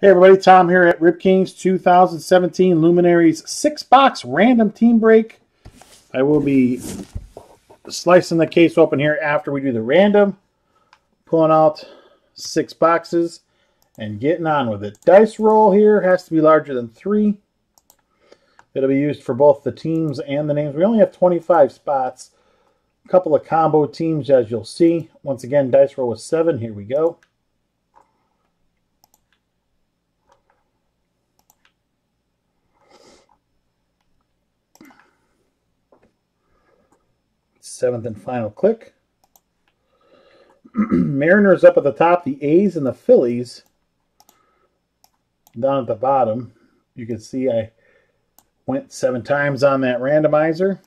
Hey everybody, Tom here at Rip Kings 2017 Luminaries 6-box random team break. I will be slicing the case open here after we do the random, pulling out six boxes, and getting on with it. Dice roll here has to be larger than three. It'll be used for both the teams and the names. We only have 25 spots. A couple of combo teams, as you'll see. Once again, dice roll was seven. Here we go. Seventh and final click. Mariners up at the top, the A's and the Phillies down at the bottom. You can see I went seven times on that randomizer.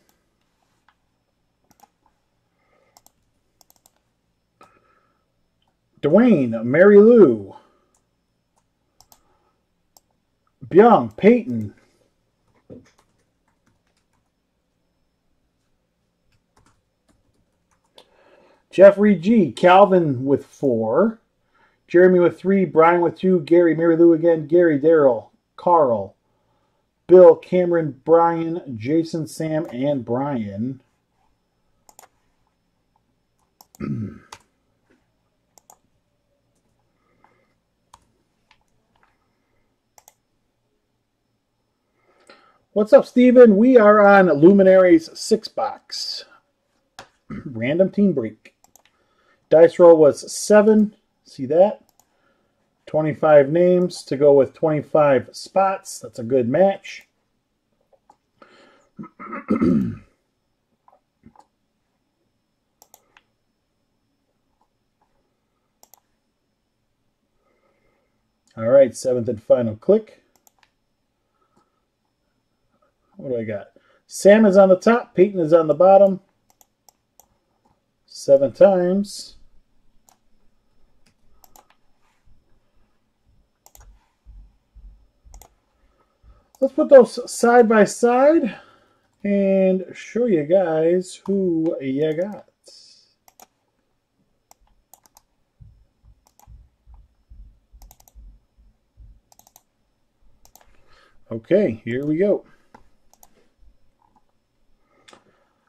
Dwayne, Mary Lou, Byung, Peyton, Jeffrey G. Calvin with four. Jeremy with three. Brian with two. Gary, Mary Lou again. Gary, Daryl, Carl, Bill, Cameron, Brian, Jason, Sam, and Brian. What's up, Steven? We are on Luminaries 6 box. Random team break. Dice roll was seven. See that? 25 names to go with 25 spots. That's a good match. All right, seventh and final click. What do I got? Sam is on the top, Peyton is on the bottom. Seven times. Let's put those side by side and show you guys who you got. Okay, here we go.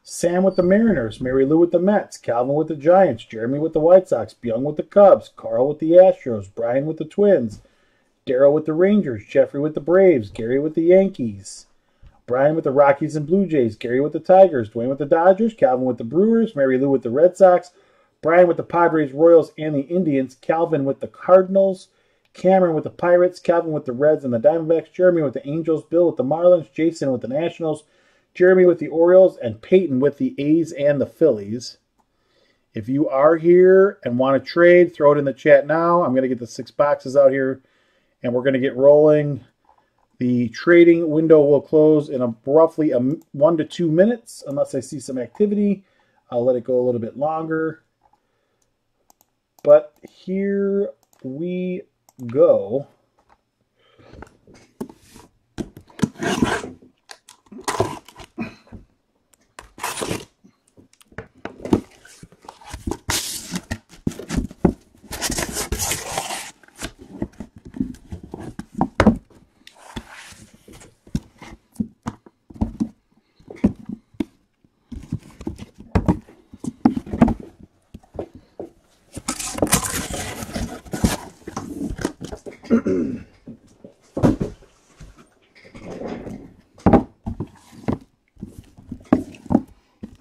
Sam with the Mariners, Mary Lou with the Mets, Calvin with the Giants, Jeremy with the White Sox, Byung with the Cubs, Carl with the Astros, Brian with the Twins, Daryl with the Rangers, Jeffrey with the Braves, Gary with the Yankees, Brian with the Rockies and Blue Jays, Gary with the Tigers, Dwayne with the Dodgers, Calvin with the Brewers, Mary Lou with the Red Sox, Brian with the Padres, Royals, and the Indians, Calvin with the Cardinals, Cameron with the Pirates, Calvin with the Reds and the Diamondbacks, Jeremy with the Angels, Bill with the Marlins, Jason with the Nationals, Jeremy with the Orioles, and Peyton with the A's and the Phillies. If you are here and want to trade, throw it in the chat now. I'm going to get the six boxes out here and we're going to get rolling. The trading window will close in a roughly a one to two minutes, unless I see some activity. I'll let it go a little bit longer. But here we go.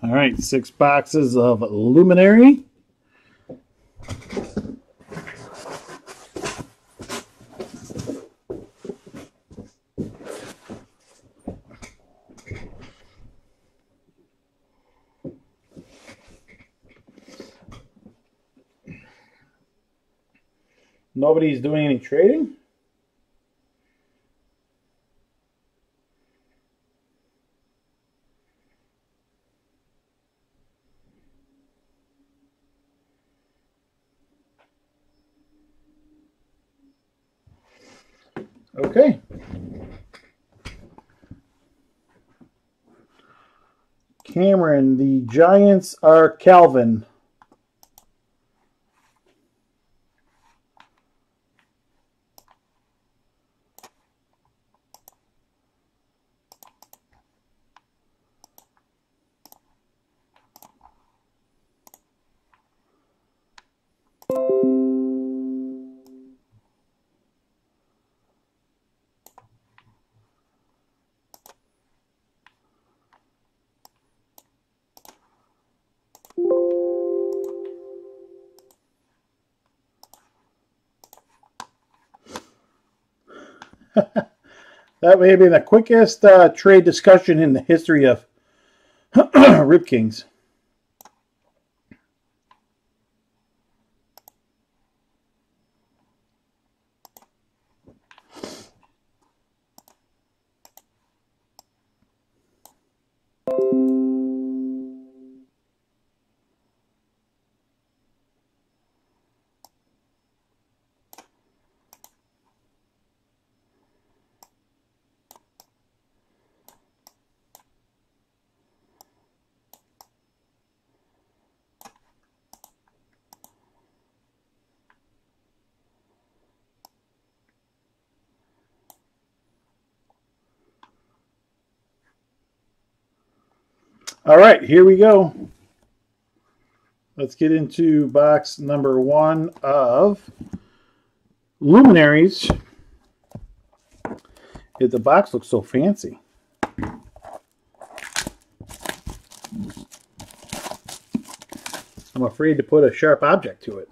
All right, six boxes of Luminary. Nobody's doing any trading? Okay. Cameron, the Giants are Calvin. that may have been the quickest uh, trade discussion in the history of Rip Kings. All right, here we go. Let's get into box number one of Luminaries. the box looks so fancy. I'm afraid to put a sharp object to it.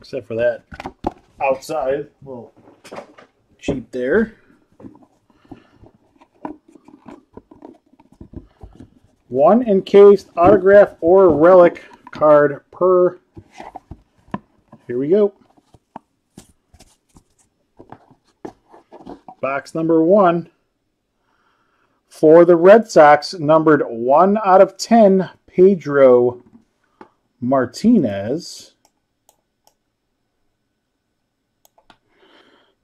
Except for that outside, little cheap there. One encased autograph or relic card per. Here we go. Box number one. For the Red Sox, numbered 1 out of 10, Pedro Martinez.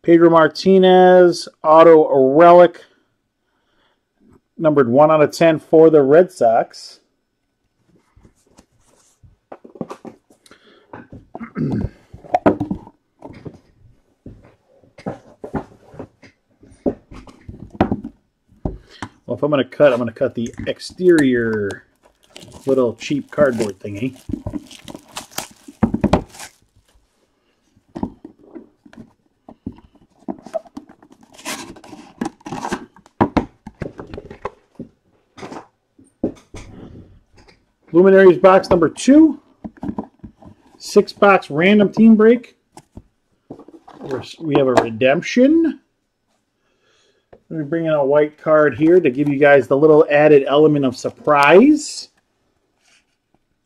Pedro Martinez, auto relic numbered 1 out of 10 for the Red Sox. Well, if I'm going to cut, I'm going to cut the exterior little cheap cardboard thingy. Luminaries box number two. Six box random team break. We have a redemption. Let me bring in a white card here to give you guys the little added element of surprise.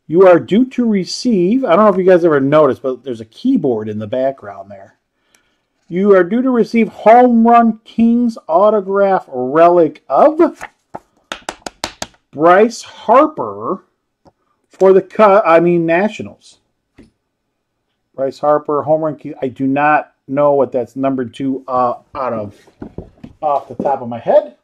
You are due to receive, I don't know if you guys ever noticed, but there's a keyboard in the background there. You are due to receive Home Run Kings autograph relic of Bryce Harper for the cut, I mean Nationals. Bryce Harper, home run. I do not know what that's number two uh, out of off the top of my head.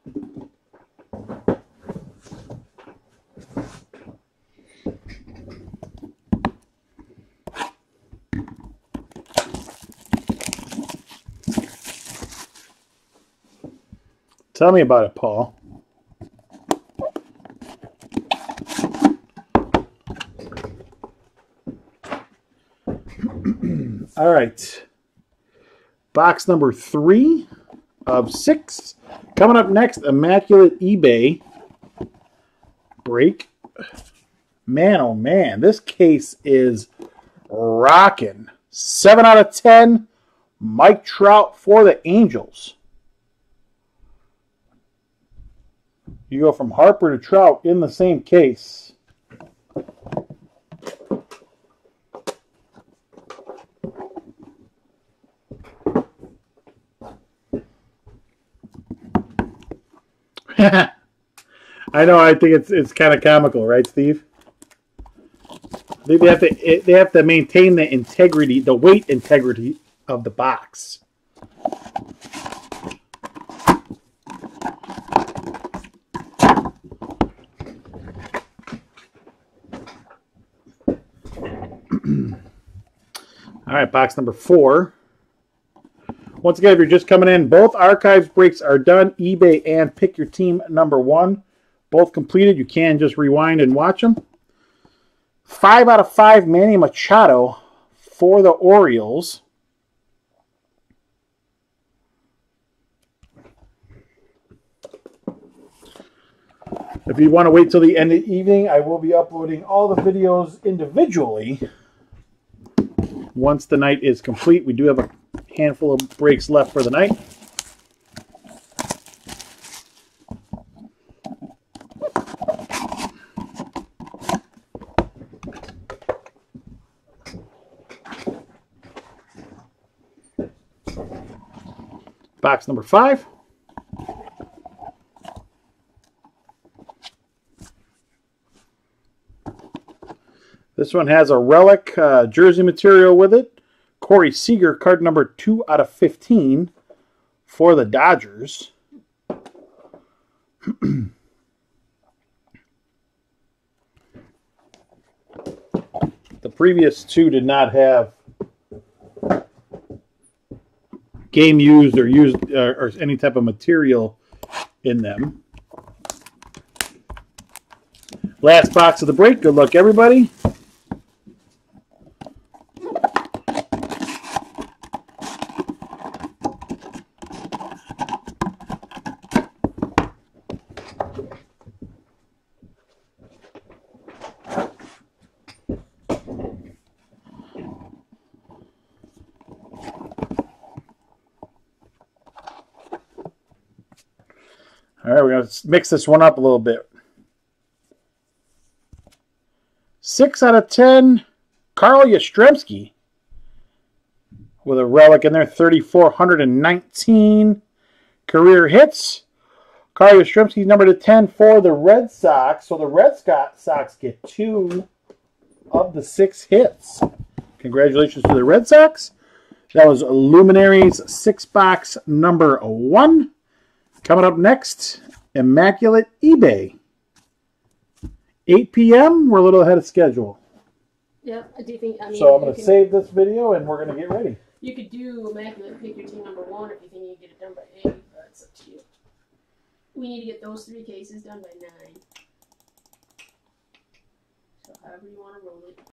Tell me about it, Paul. All right. Box number three of six. Coming up next, Immaculate eBay break. Man, oh man, this case is rocking. Seven out of ten. Mike Trout for the Angels. You go from Harper to Trout in the same case. I know. I think it's it's kind of comical, right, Steve? They, have to they have to maintain the integrity, the weight integrity of the box. All right, box number four. Once again, if you're just coming in, both archives breaks are done. eBay and pick your team number one, both completed. You can just rewind and watch them. Five out of five, Manny Machado for the Orioles. If you want to wait till the end of the evening, I will be uploading all the videos individually. Once the night is complete, we do have a handful of breaks left for the night. Box number five. This one has a relic uh, jersey material with it. Corey Seager, card number 2 out of 15 for the Dodgers. the previous two did not have game used or used uh, or any type of material in them. Last box of the break. Good luck, everybody. We're going to mix this one up a little bit. Six out of ten, Carl Yastrzemski with a relic in there, 3,419 career hits. Carl Yastrzemski number to 10 for the Red Sox. So the Red Sox get two of the six hits. Congratulations to the Red Sox. That was Luminaries six box number one. Coming up next, Immaculate eBay. 8 p.m. We're a little ahead of schedule. Yeah, I do think. I mean, So I'm going to save this video and we're going to get ready. You could do immaculate pick your team number one if you think you can get it done by eight, but it's up to you. We need to get those three cases done by nine. So however you want to roll it.